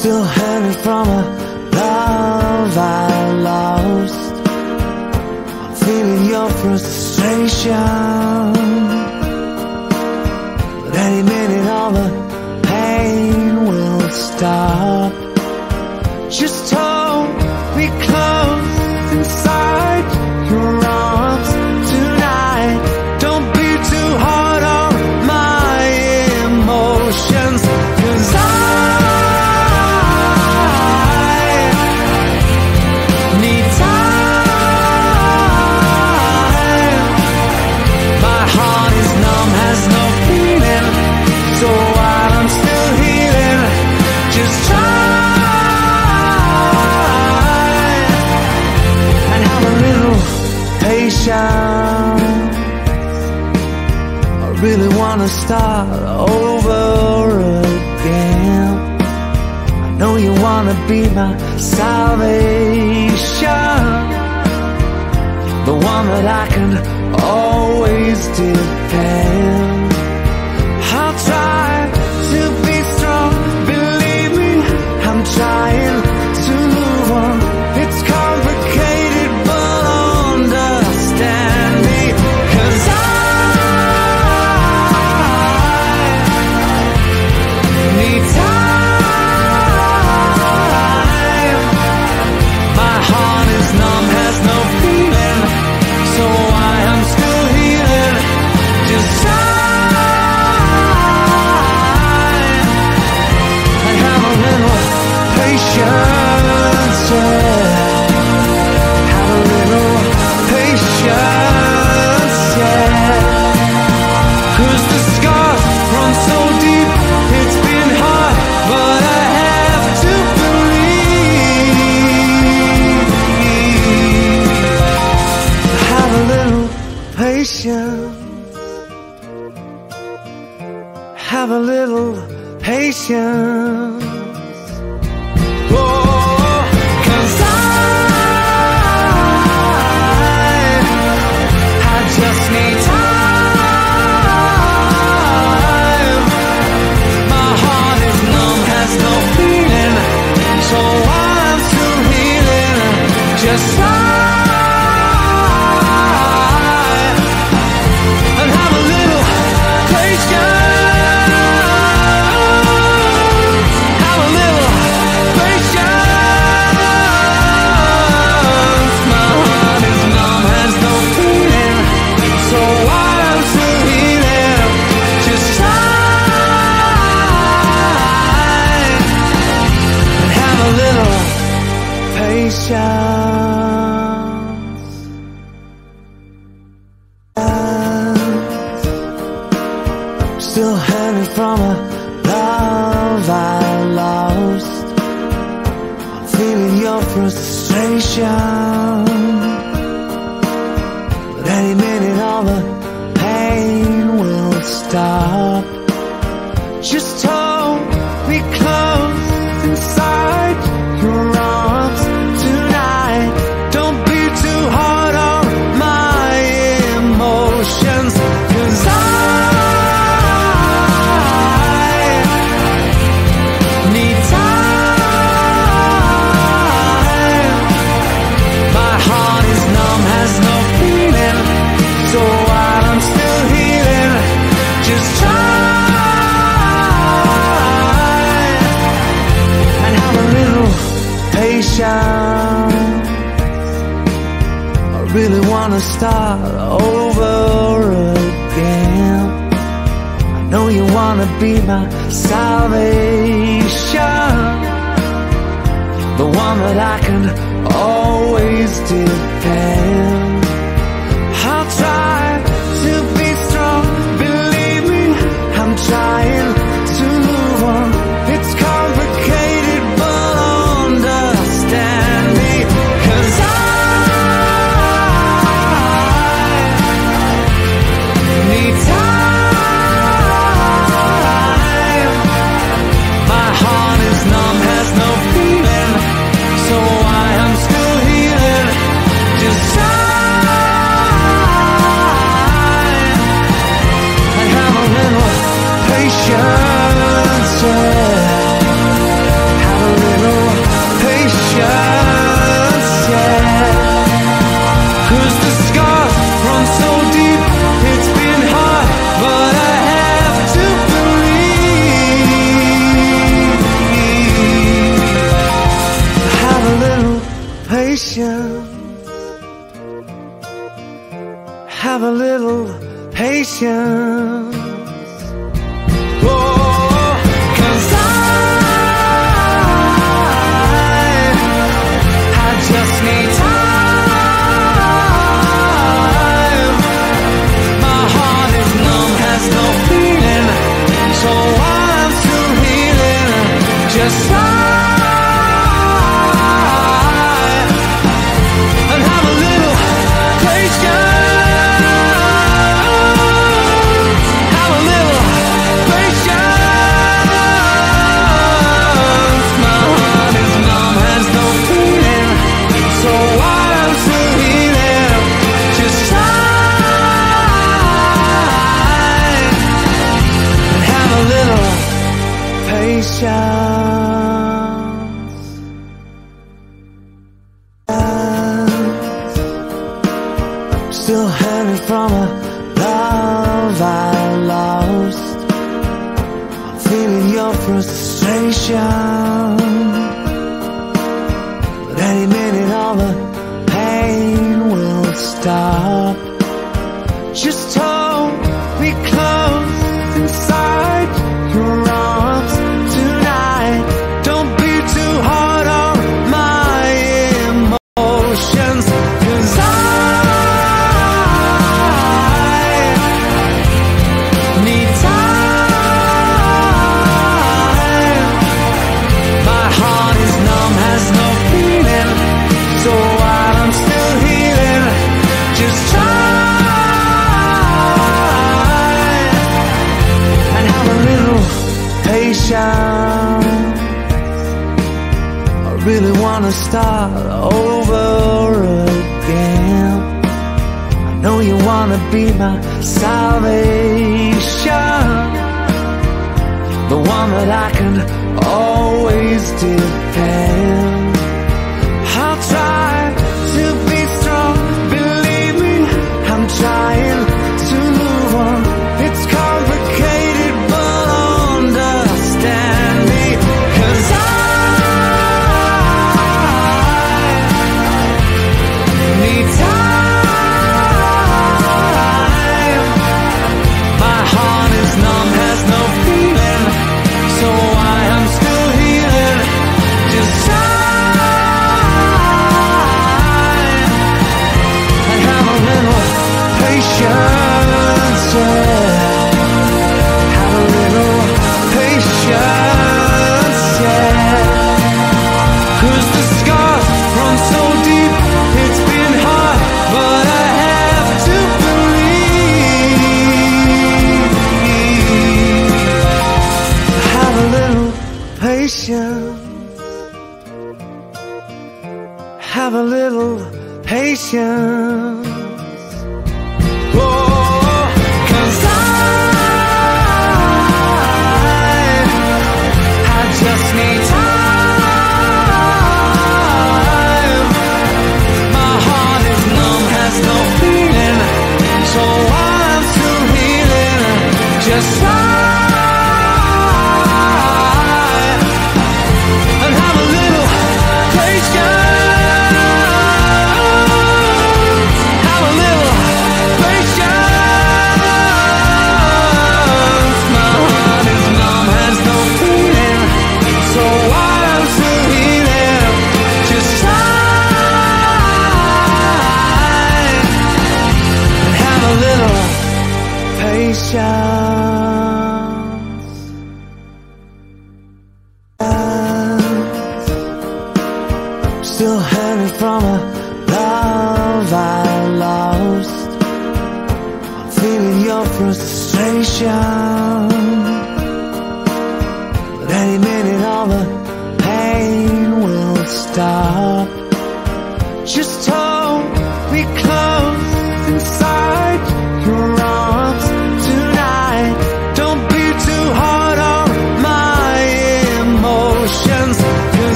Still hurting from a love I lost. I'm feeling your frustration. be my salvation, the one that I To start over again. I know you wanna be my salvation The one that I can always depend. 天。你。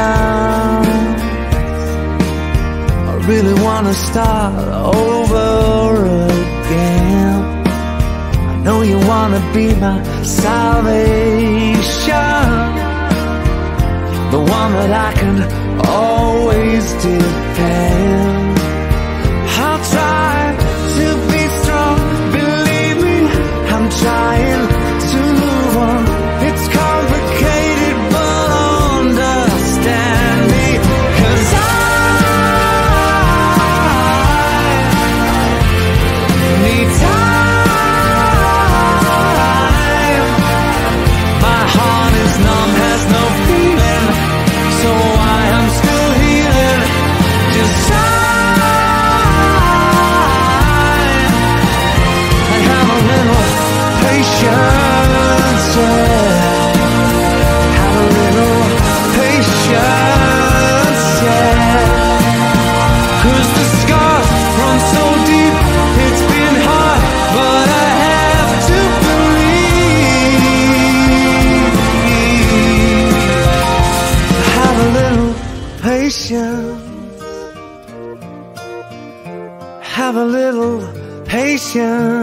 down. I really wanna start over again. I know you wanna be my salvation, the one that I can always depend. 天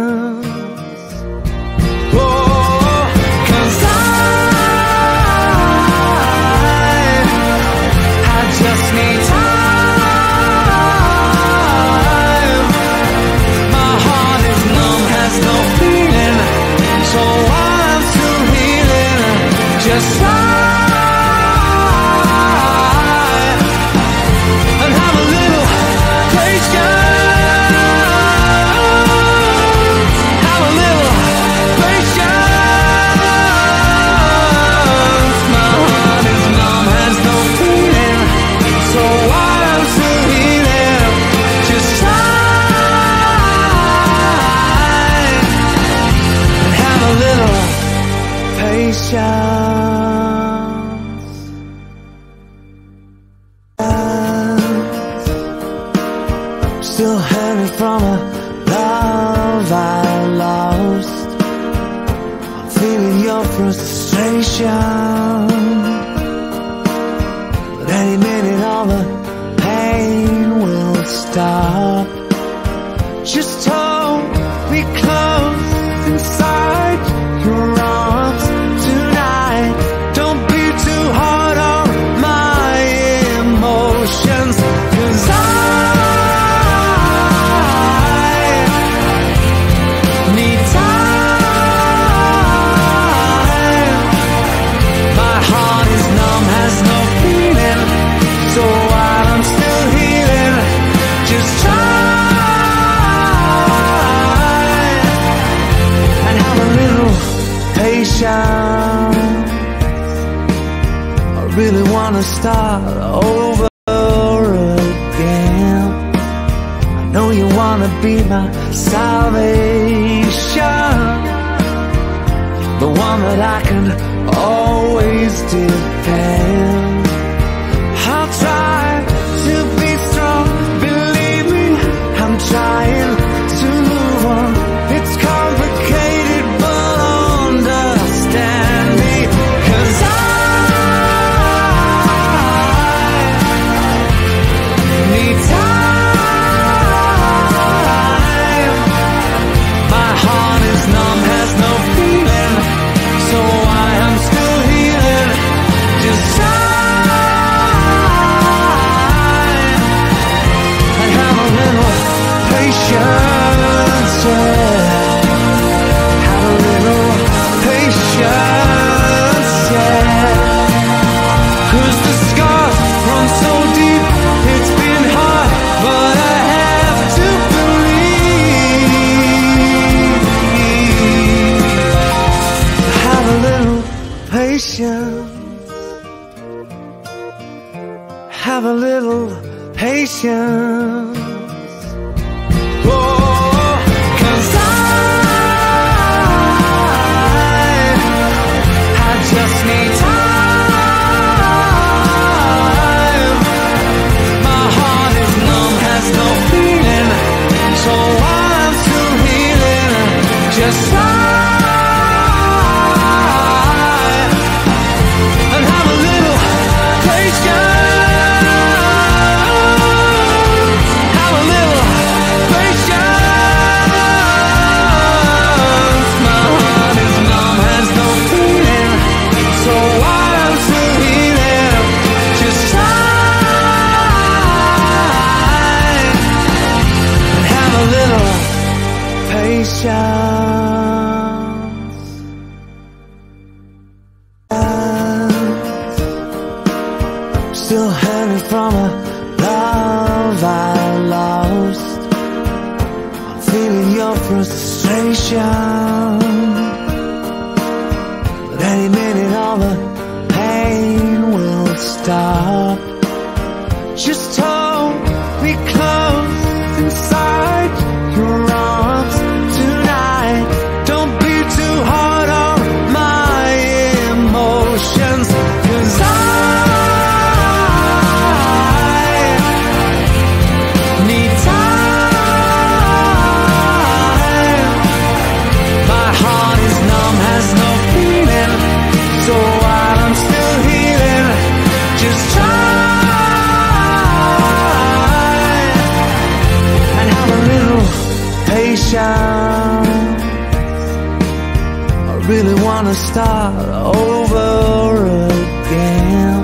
start over again.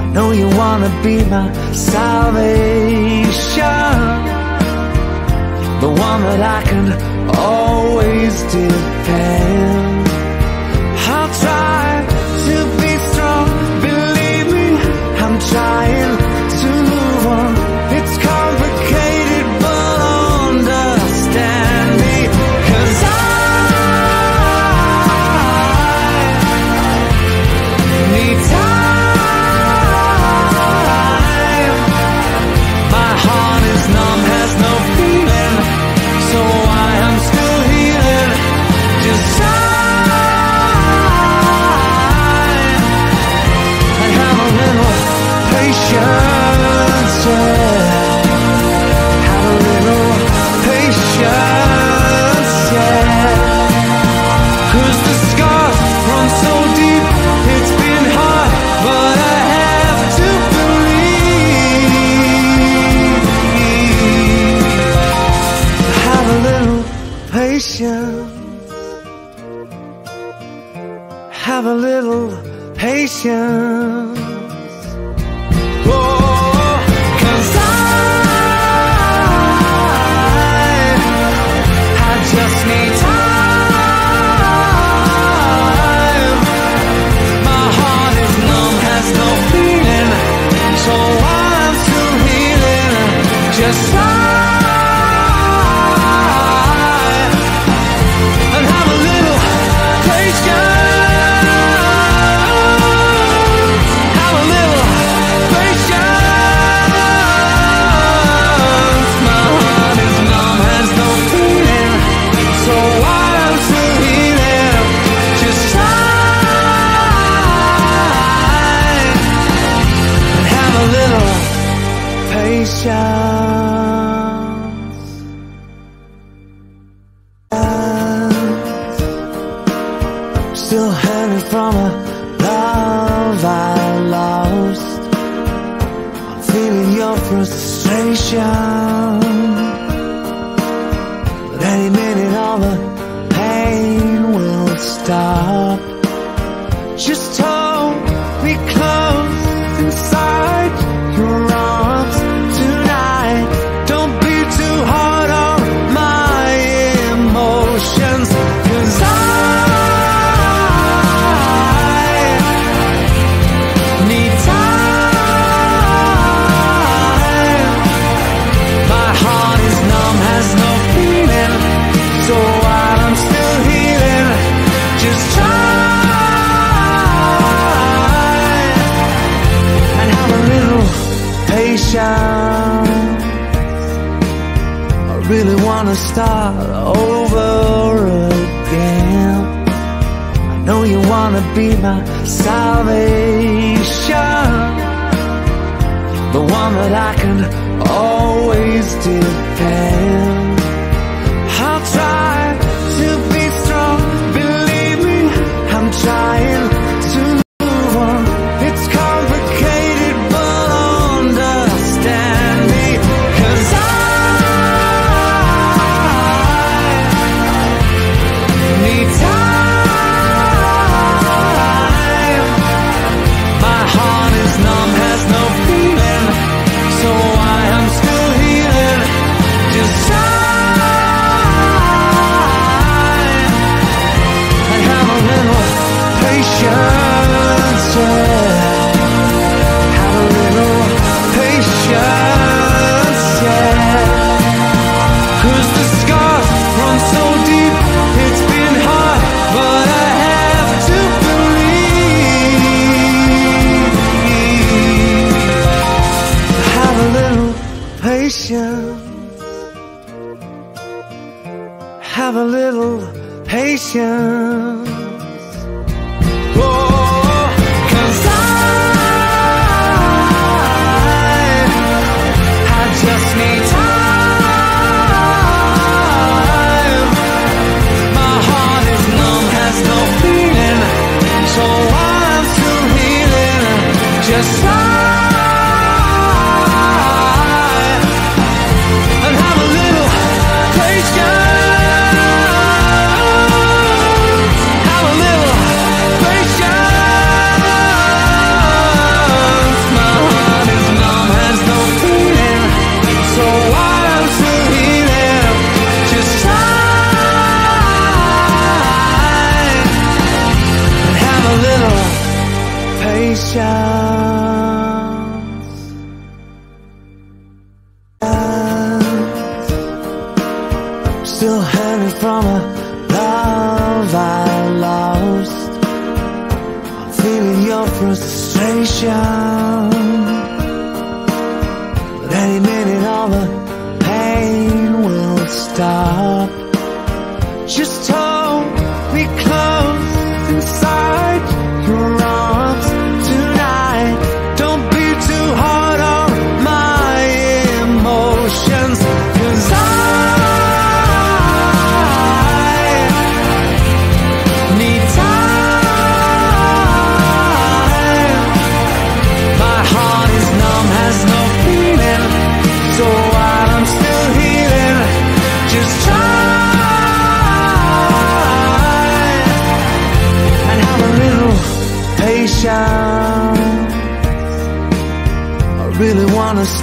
I know you wanna be my salvation, the one that I can always depend. 天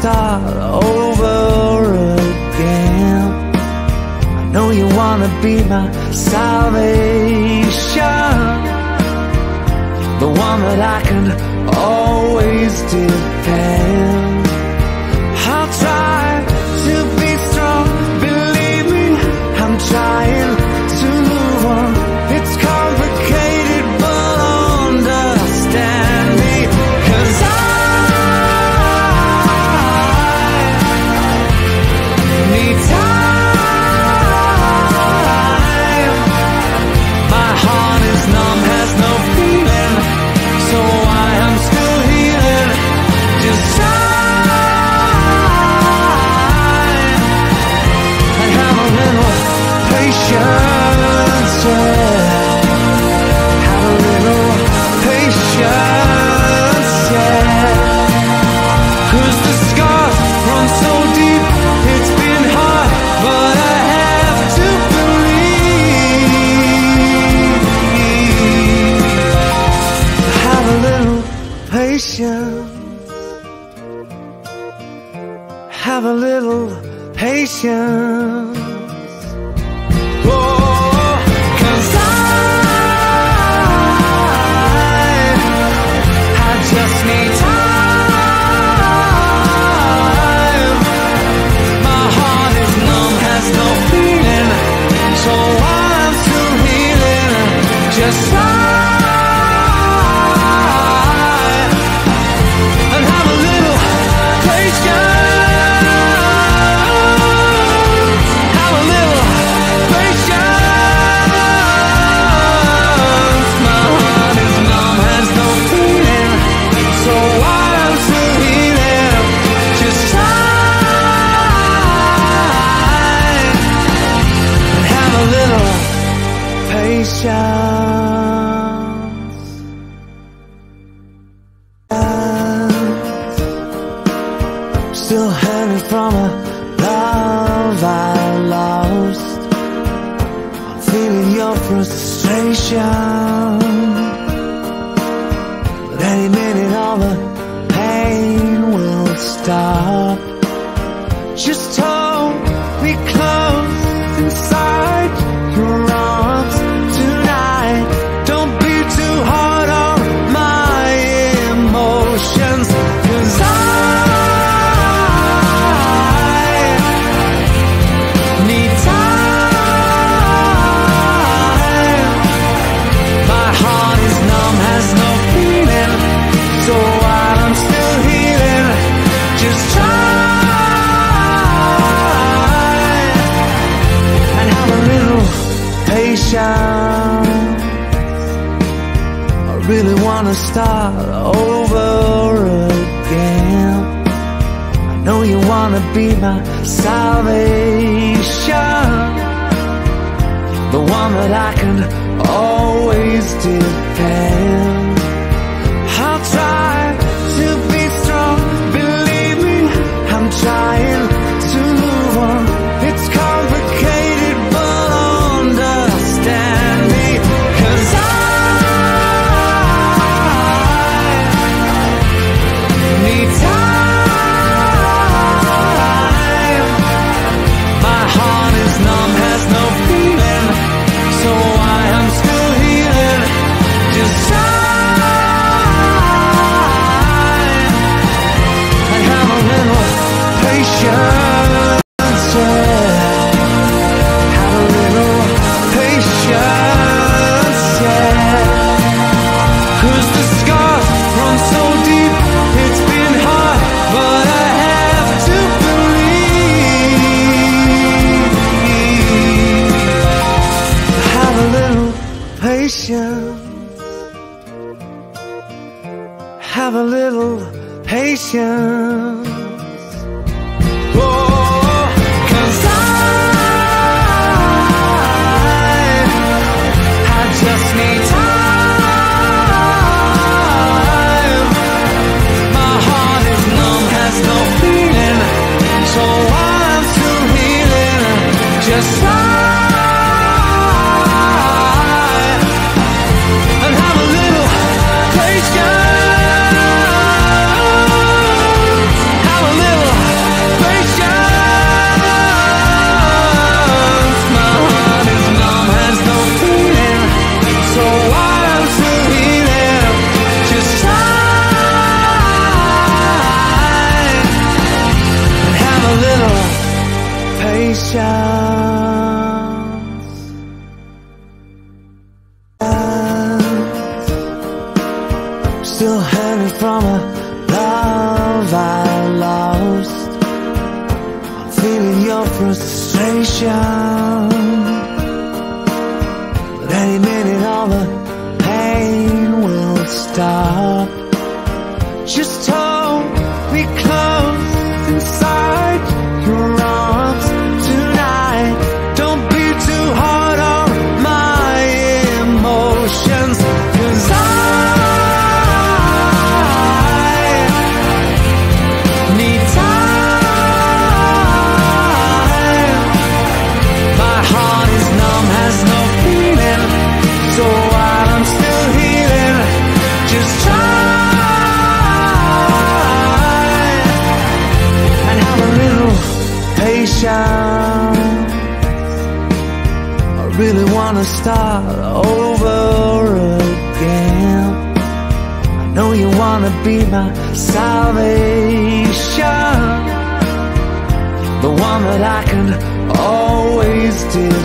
start over again. I know you wanna be my salvation, the one that I can always depend. My salvation the one that I can always depend.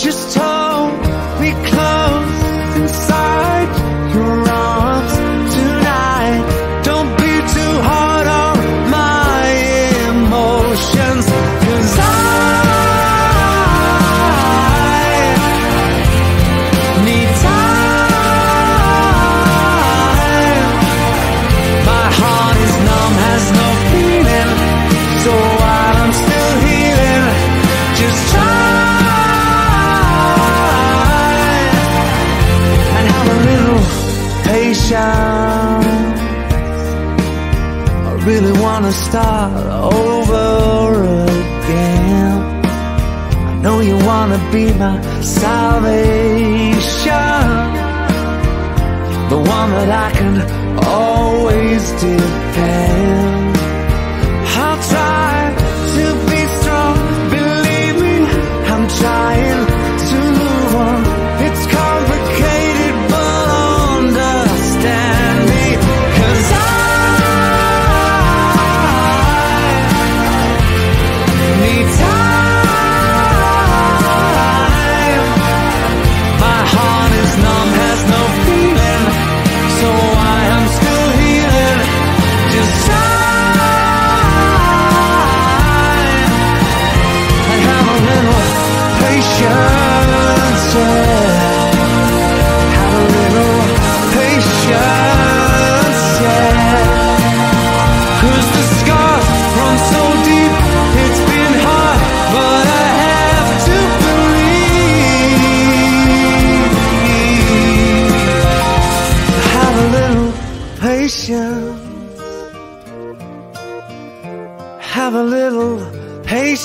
Just talk. to start over again. I know you wanna be my salvation The one that I can always depend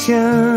天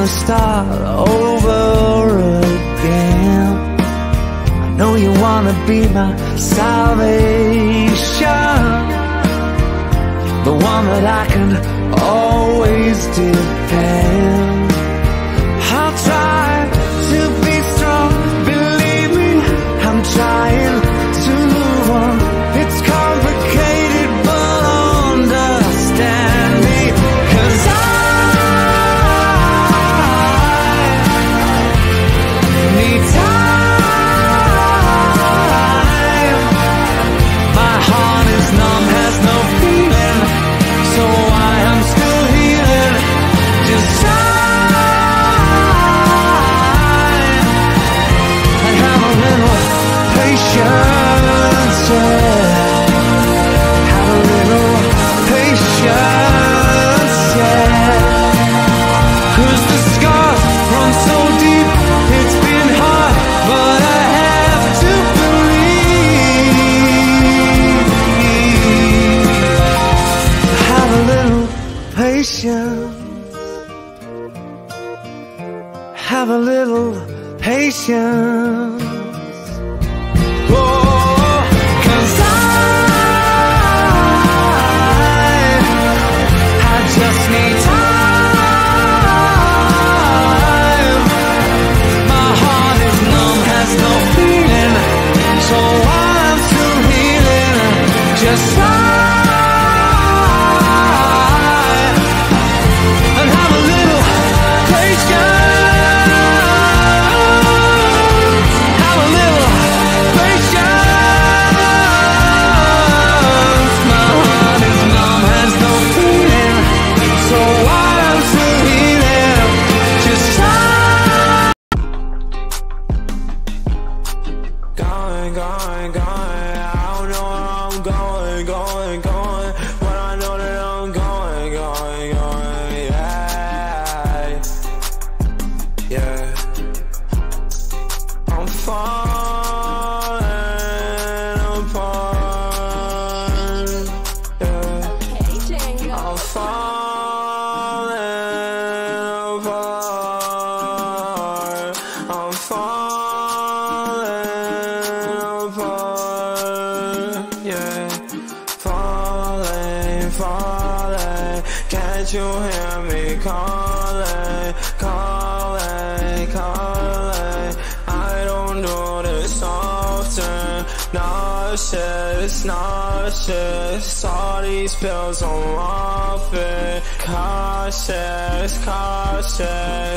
gonna start over again. I know you wanna be my salvation The one that I can always depend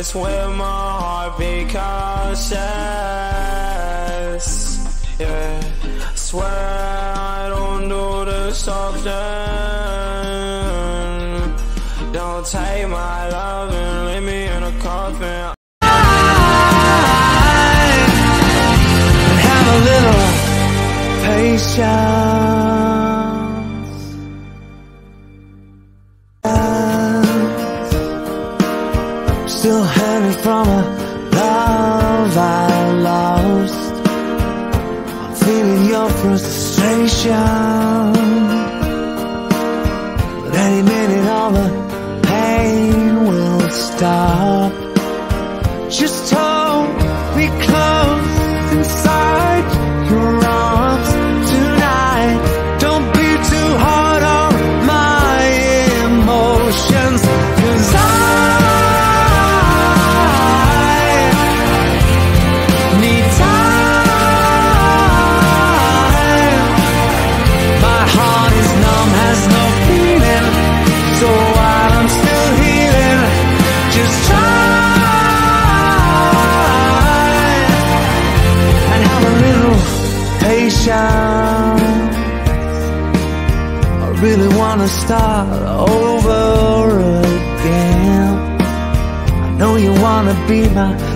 That's where my heart becomes sad.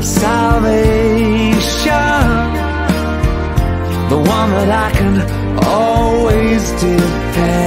salvation. The one that I can always depend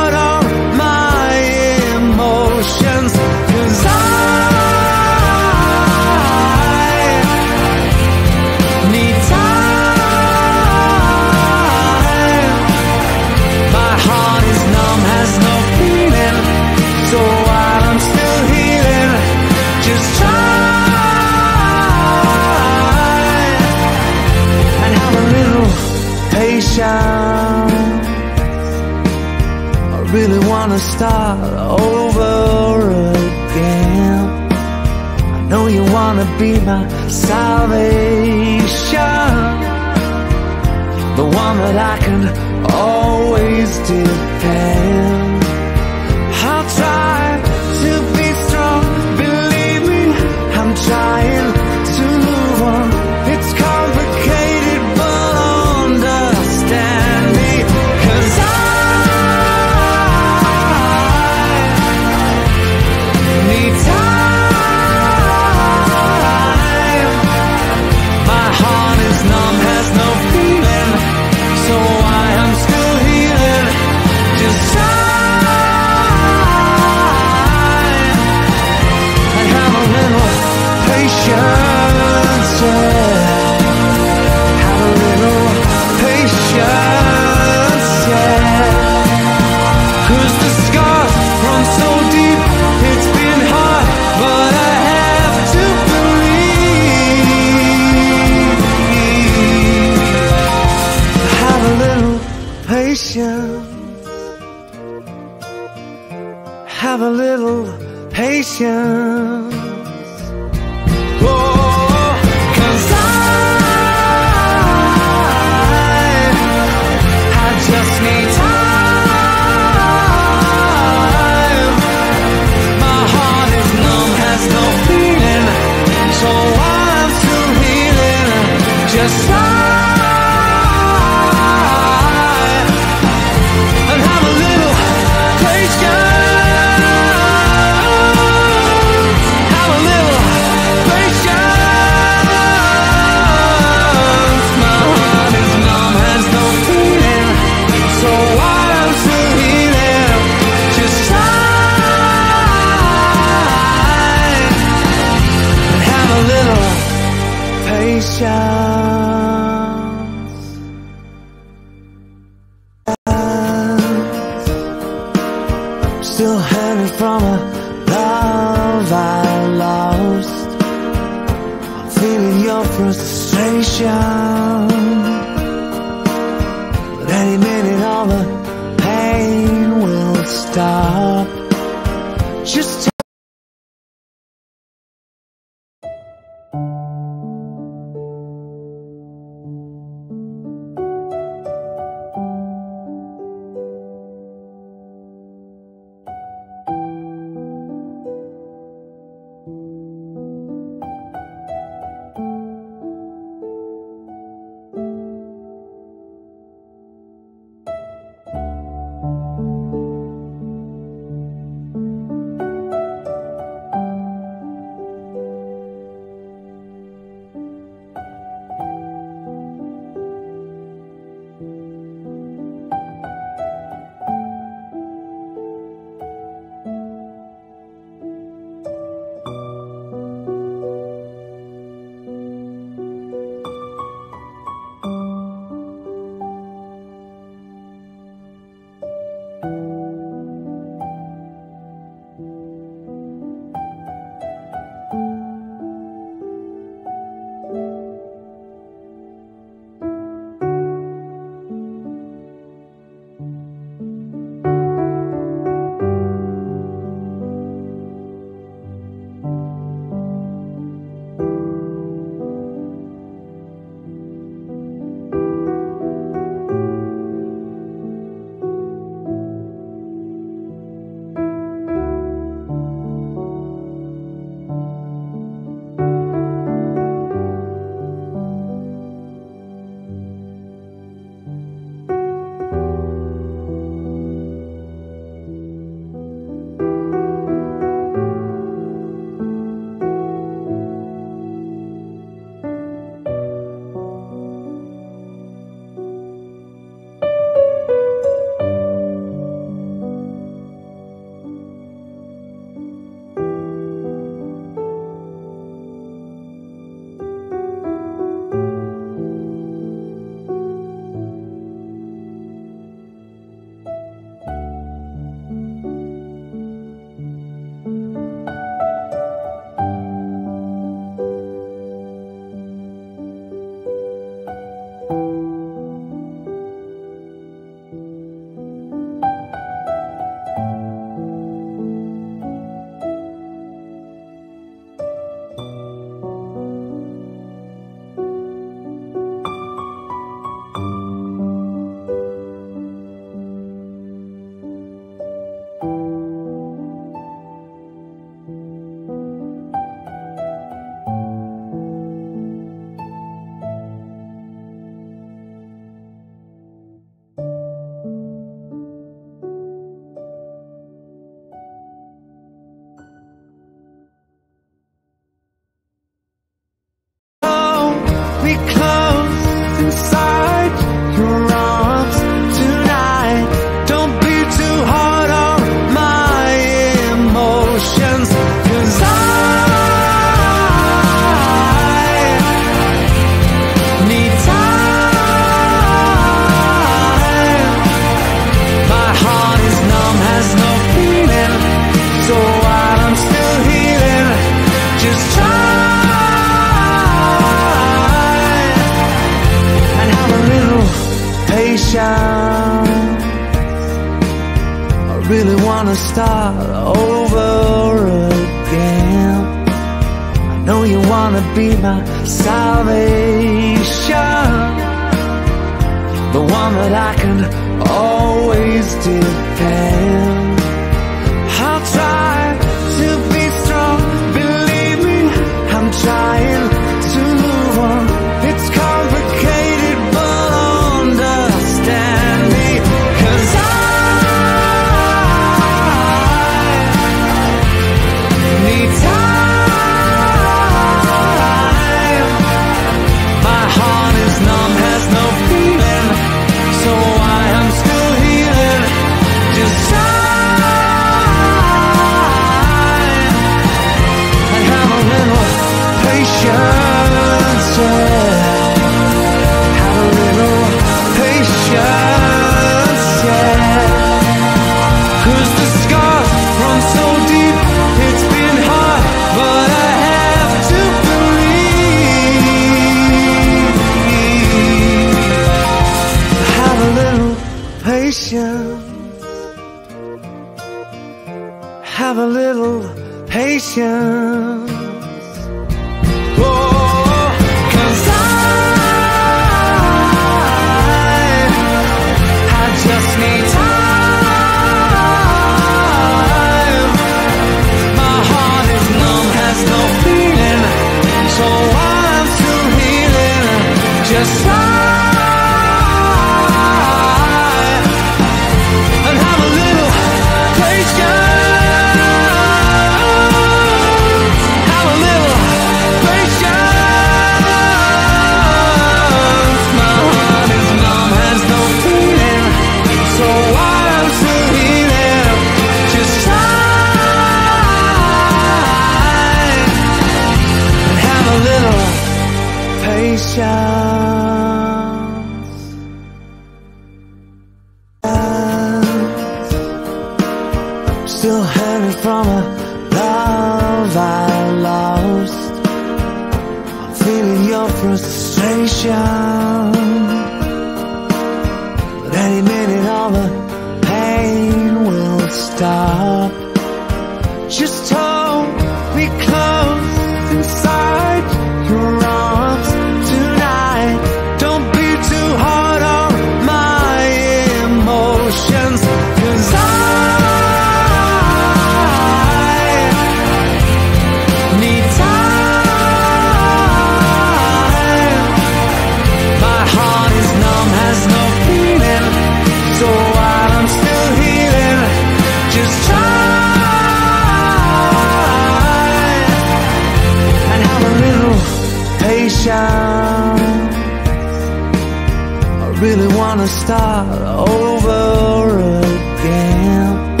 to start over again.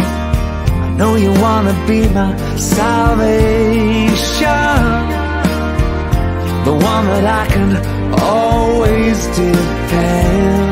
I know you wanna be my salvation. The one that I can always depend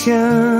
想。